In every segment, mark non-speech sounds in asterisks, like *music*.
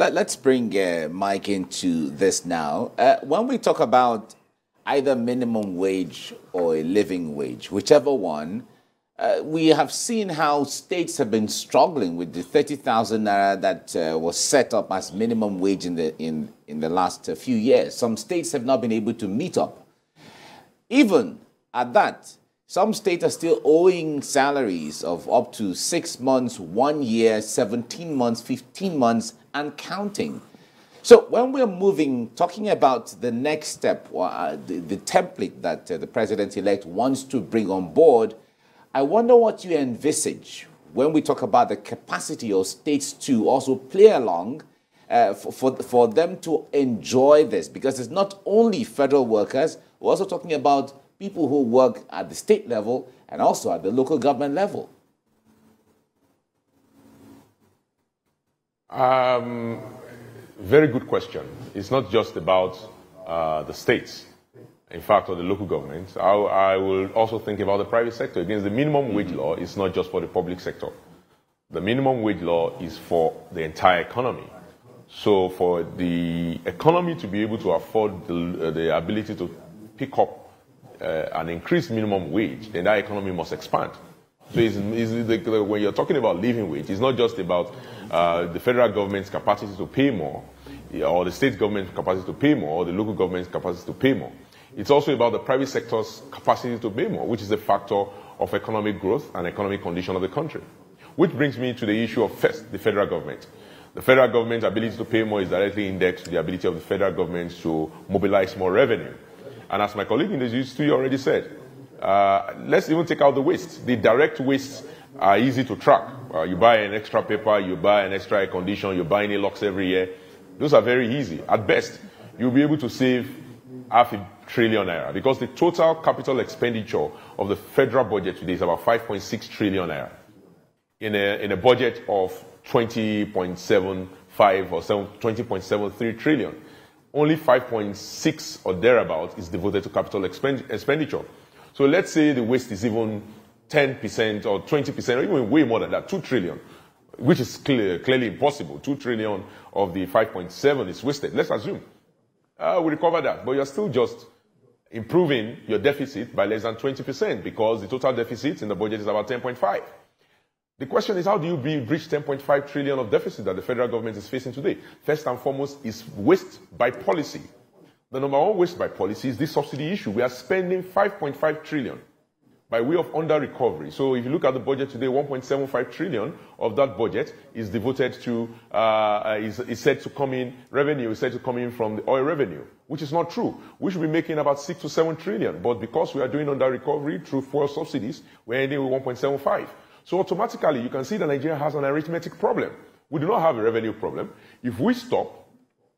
Let, us bring uh, Mike into this now. Uh, when we talk about either minimum wage or a living wage, whichever one, uh, we have seen how states have been struggling with the 30,000 naira that uh, was set up as minimum wage in the, in, in the last uh, few years. Some states have not been able to meet up. Even at that, some states are still owing salaries of up to six months, one year, 17 months, 15 months, and counting. So when we're moving, talking about the next step, uh, the, the, template that uh, the president-elect wants to bring on board, I wonder what you envisage when we talk about the capacity of states to also play along uh, for, for, for them to enjoy this, because it's not only federal workers, we're also talking about people who work at the state level and also at the local government level. Um, very good question. It's not just about uh, the states in fact, or the local government, I, I, will also think about the private sector. Against the minimum wage mm-hmm. law, it's not just for the public sector. The minimum wage law is for the entire economy. So for the economy to be able to afford the, uh, the ability to pick up uh, an increased minimum wage, then that economy must expand. So it's, it's the, when you're talking about living wage, it's not just about uh, the federal government's capacity to pay more, or the state government's capacity to pay more, or the local government's capacity to pay more. It's also about the private sector's capacity to pay more, which is a factor of economic growth and economic condition of the country. Which brings me to the issue of first, the federal government. The federal government's ability to pay more is directly indexed to the ability of the federal government to mobilize more revenue. And as my colleague in the GC2 already said, uh, let's even take out the waste. The direct wastes are easy to track. Uh, you buy an extra paper, you buy an extra air condition, you buy any locks every year. Those are very easy. At best, you'll be able to save half a trillion naira because the total capital expenditure of the federal budget today is about 5.6 trillion naira in a, in a budget of 20.75 or 20.73 trillion. Only 5.6 or thereabout is devoted to capital expenditure. So let's say the waste is even 10% or 20% or even way more than that, 2 trillion, which is clear, clearly impossible. 2 trillion of the 5.7 is wasted. Let's assume. Uh, we recover that, but you're still just improving your deficit by less than 20% because the total deficit in the budget is about 10.5. The question is, how do you reach 10.5 trillion of deficit that the federal government is facing today? First and foremost is waste by policy. The number one waste by policy is this subsidy issue. We are spending 5.5 trillion by way of under recovery. So if you look at the budget today, 1.75 trillion of that budget is devoted to, uh, is, is said to come in, revenue is said to come in from the oil revenue, which is not true. We should be making about 6 to 7 trillion, but because we are doing under recovery through fuel subsidies, we're ending with 1.75. So automatically, you can see that Nigeria has an arithmetic problem. We do not have a revenue problem. If we stop,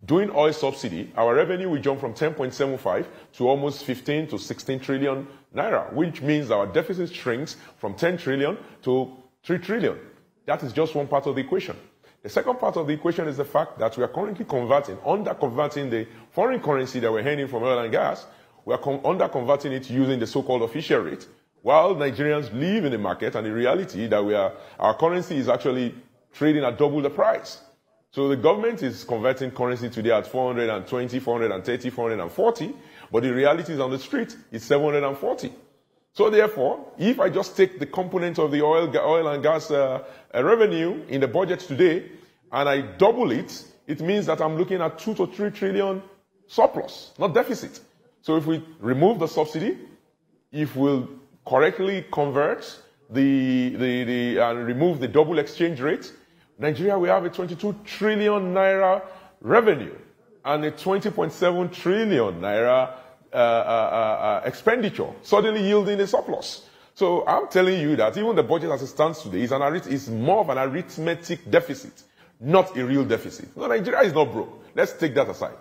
Doing oil subsidy, our revenue will jump from 10.75 to almost 15 to 16 trillion naira, which means our deficit shrinks from 10 trillion to 3 trillion. That is just one part of the equation. The second part of the equation is the fact that we are currently converting, under converting the foreign currency that we're earning from oil and gas, we are under converting it using the so-called official rate, while Nigerians live in the market and the reality that we are, our currency is actually trading at double the price. So the government is converting currency today at 420, 430, 440, but the reality is on the street, it's 740. So therefore, if I just take the component of the oil, oil and gas uh, uh, revenue in the budget today and I double it, it means that I'm looking at two to three trillion surplus, not deficit. So if we remove the subsidy, if we'll correctly convert the, the, the, and remove the double exchange rate, Nigeria will have a 22 trillion naira revenue and a 20.7 trillion naira uh, uh, uh, uh, expenditure, suddenly yielding a surplus. So I'm telling you that even the budget as it stands today is, an, is more of an arithmetic deficit, not a real deficit. No, Nigeria is not broke. Let's take that aside.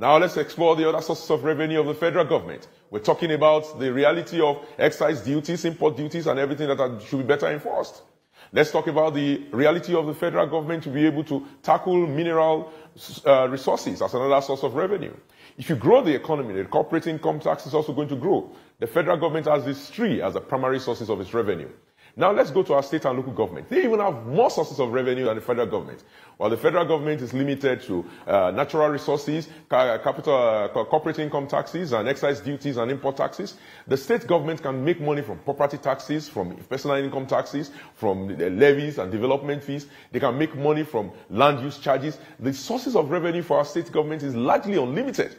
Now let's explore the other sources of revenue of the federal government. We're talking about the reality of excise duties, import duties, and everything that should be better enforced. Let's talk about the reality of the federal government to be able to tackle mineral uh, resources as another source of revenue. If you grow the economy, the corporate income tax is also going to grow. The federal government has these three as the primary sources of its revenue. Now let's go to our state and local government. They even have more sources of revenue than the federal government. While the federal government is limited to uh, natural resources, capital, uh, corporate income taxes, and excise duties and import taxes, the state government can make money from property taxes, from personal income taxes, from levies and development fees. They can make money from land use charges. The sources of revenue for our state government is largely unlimited,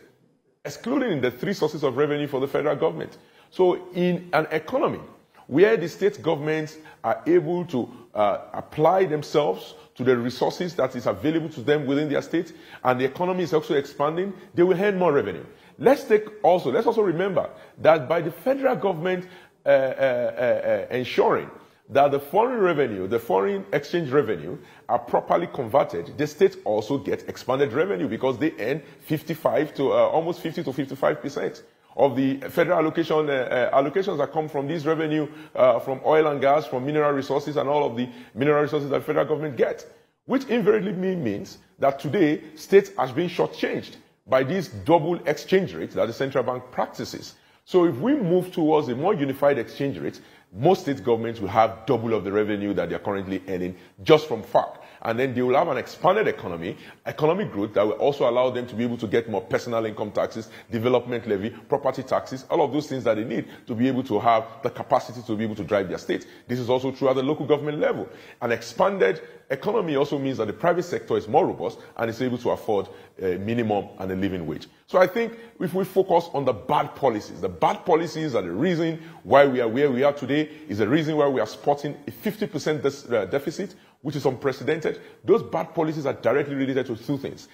excluding the three sources of revenue for the federal government. So in an economy where the state governments are able to uh, apply themselves to the resources that is available to them within their state, and the economy is also expanding, they will earn more revenue. Let's take also, let's also remember that by the federal government uh, uh, uh, uh ensuring that the foreign revenue, the foreign exchange revenue, are properly converted, the states also get expanded revenue because they earn 55 to uh, almost 50 to 55 percent of the federal allocation uh, uh, allocations that come from this revenue uh, from oil and gas, from mineral resources, and all of the mineral resources that federal government gets, which invariably means that today states has been shortchanged by this double exchange rate that the central bank practices. So if we move towards a more unified exchange rate, most state governments will have double of the revenue that they're currently earning just from FAAC and then they will have an expanded economy, economic growth that will also allow them to be able to get more personal income taxes, development levy, property taxes, all of those things that they need to be able to have the capacity to be able to drive their state. This is also true at the local government level. An expanded economy also means that the private sector is more robust and is able to afford a minimum and a living wage. So I think if we focus on the bad policies, the bad policies are the reason why we are where we are today, is the reason why we are sporting a 50% de- uh, deficit which is unprecedented. Those bad policies are directly related to two things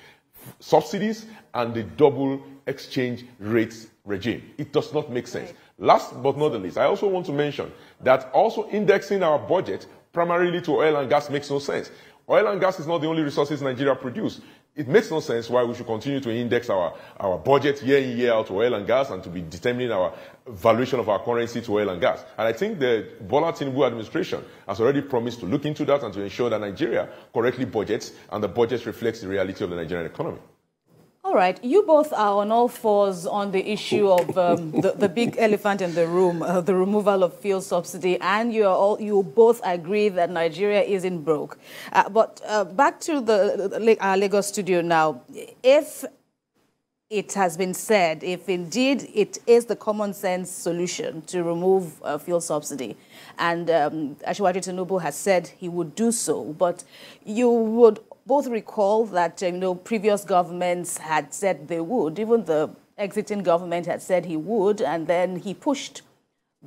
subsidies and the double exchange rates regime. It does not make sense. Right. Last but not the least, I also want to mention that also indexing our budget primarily to oil and gas makes no sense. Oil and gas is not the only resources Nigeria produce it makes no sense why we should continue to index our, our budget year in, year out to oil and gas and to be determining our valuation of our currency to oil and gas. And I think the Bola Tinubu administration has already promised to look into that and to ensure that Nigeria correctly budgets and the budget reflects the reality of the Nigerian economy. All right, you both are on all fours on the issue of um, the, the big *laughs* elephant in the room, uh, the removal of fuel subsidy, and you are all you both agree that Nigeria isn't broke. Uh, but uh, back to the, our Lagos studio now. If it has been said, if indeed it is the common sense solution to remove uh, fuel subsidy, and um, Asiwaju Tinubu has said he would do so, but you would both recall that you know previous governments had said they would. Even the exiting government had said he would, and then he pushed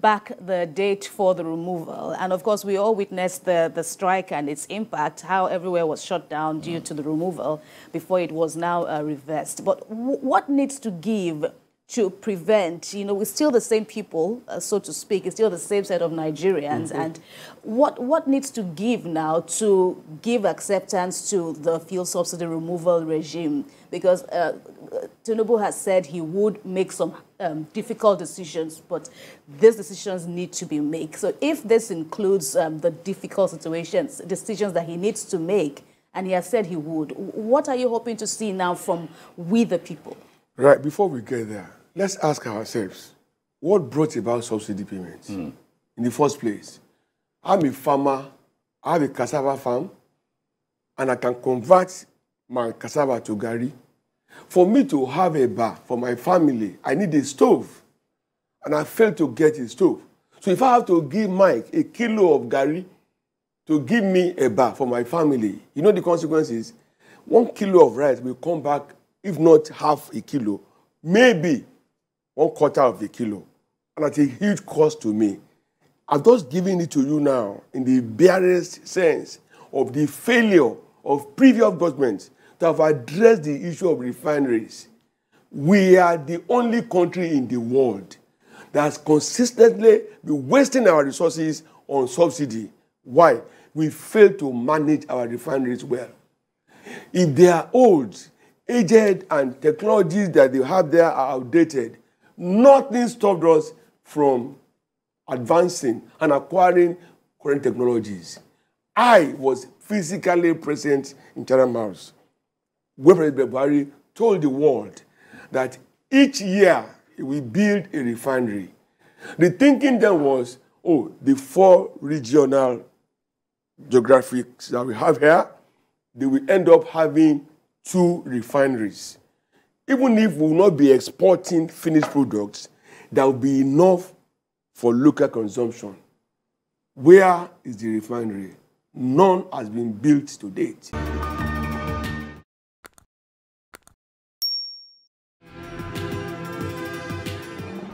back the date for the removal. And of course, we all witnessed the, the strike and its impact, how everywhere was shut down due to the removal before it was now uh, reversed. But what needs to give to prevent, you know, we're still the same people, uh, so to speak, it's still the same set of Nigerians. Mm -hmm. And what, what needs to give now to give acceptance to the fuel subsidy removal regime? Because uh, Tinubu has said he would make some um, difficult decisions, but these decisions need to be made. So if this includes um, the difficult situations, decisions that he needs to make, and he has said he would, what are you hoping to see now from we the people? Right, before we get there, let's ask ourselves what brought about subsidy payments mm. in the first place? I'm a farmer, I have a cassava farm, and I can convert my cassava to gari. For me to have a bar for my family, I need a stove, and I failed to get a stove. So if I have to give Mike a kilo of gari to give me a bar for my family, you know the consequences? One kilo of rice will come back, if not half a kilo, maybe one quarter of a kilo. And that's a huge cost to me. I'm just giving it to you now in the barest sense of the failure of previous governments to have addressed the issue of refineries. We are the only country in the world that's consistently been wasting our resources on subsidy. Why? We fail to manage our refineries well. If they are old, aged, and technologies that they have there are outdated, Nothing stopped us from advancing and acquiring current technologies. I was physically present in Chatham House where President Buhari told the world that each year will build a refinery. The thinking then was oh, the four regional geographics that we have here, they will end up having two refineries. Even if we will not be exporting finished products, there will be enough for local consumption. Where is the refinery? None has been built to date.